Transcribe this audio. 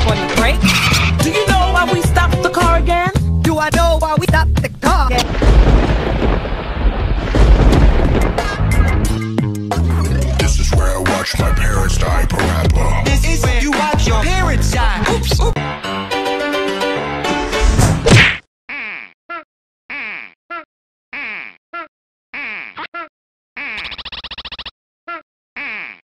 20 break.